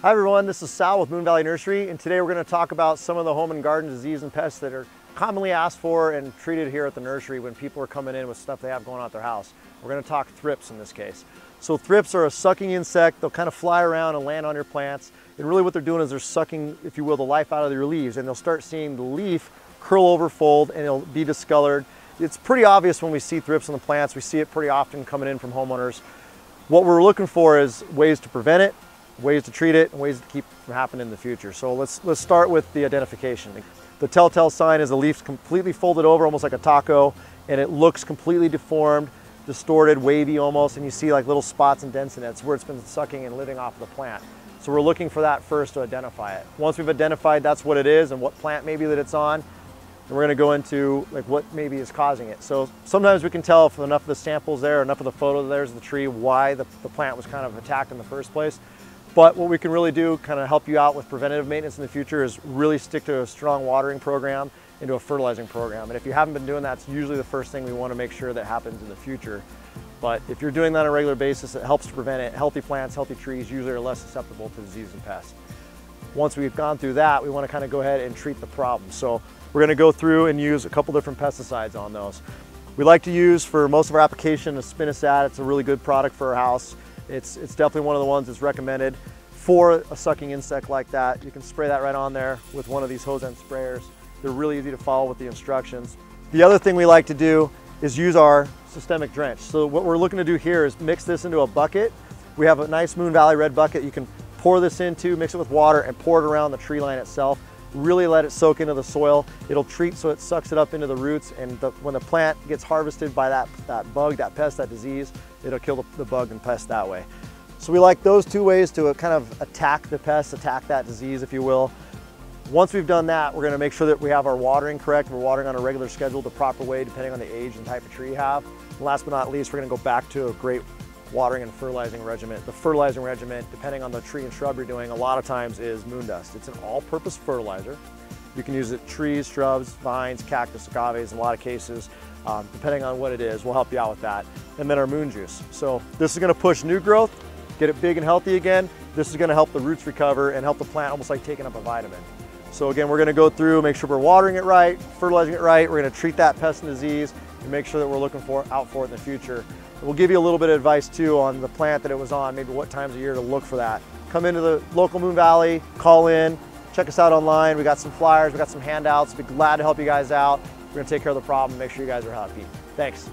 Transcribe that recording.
Hi everyone, this is Sal with Moon Valley Nursery and today we're going to talk about some of the home and garden disease and pests that are commonly asked for and treated here at the nursery when people are coming in with stuff they have going on at their house. We're going to talk thrips in this case. So thrips are a sucking insect. They'll kind of fly around and land on your plants. And really what they're doing is they're sucking, if you will, the life out of your leaves and they'll start seeing the leaf curl over, fold, and it'll be discolored. It's pretty obvious when we see thrips on the plants. We see it pretty often coming in from homeowners. What we're looking for is ways to prevent it, ways to treat it, and ways to keep from happening in the future. So let's, let's start with the identification. The telltale sign is the leaf's completely folded over, almost like a taco, and it looks completely deformed, distorted, wavy almost, and you see like little spots and dents in it. It's where it's been sucking and living off the plant. So we're looking for that first to identify it. Once we've identified that's what it is and what plant maybe that it's on, and we're gonna go into like what maybe is causing it. So sometimes we can tell if enough of the samples there, enough of the photo there's the tree, why the, the plant was kind of attacked in the first place. But what we can really do, kind of help you out with preventative maintenance in the future is really stick to a strong watering program into a fertilizing program. And if you haven't been doing that, it's usually the first thing we want to make sure that happens in the future. But if you're doing that on a regular basis, it helps to prevent it. Healthy plants, healthy trees usually are less susceptible to disease and pests. Once we've gone through that, we want to kind of go ahead and treat the problem. So we're going to go through and use a couple different pesticides on those. We like to use for most of our application a spinosad. It's a really good product for our house. It's, it's definitely one of the ones that's recommended for a sucking insect like that. You can spray that right on there with one of these hose end sprayers. They're really easy to follow with the instructions. The other thing we like to do is use our systemic drench. So what we're looking to do here is mix this into a bucket. We have a nice Moon Valley red bucket. You can pour this into, mix it with water and pour it around the tree line itself. Really let it soak into the soil. It'll treat so it sucks it up into the roots and the, when the plant gets harvested by that, that bug, that pest, that disease, it'll kill the, bug and pest that way. So we like those two ways to kind of attack the pest, attack that disease, if you will. Once we've done that, we're gonna make sure that we have our watering correct. We're watering on a regular schedule the proper way, depending on the age and type of tree you have. And last but not least, we're gonna go back to a great watering and fertilizing regimen. The fertilizing regimen, depending on the tree and shrub you're doing, a lot of times is moon dust. It's an all-purpose fertilizer. You can use it trees, shrubs, vines, cactus, agaves in a lot of cases. Um, depending on what it is, we'll help you out with that. And then our moon juice. So this is gonna push new growth, get it big and healthy again. This is gonna help the roots recover and help the plant almost like taking up a vitamin. So again, we're gonna go through, make sure we're watering it right, fertilizing it right. We're gonna treat that pest and disease and make sure that we're looking for out for it in the future. We'll give you a little bit of advice too on the plant that it was on, maybe what times of year to look for that. Come into the local Moon Valley, call in, check us out online. We got some flyers, we got some handouts. Be glad to help you guys out. We're gonna take care of the problem, make sure you guys are happy. Thanks.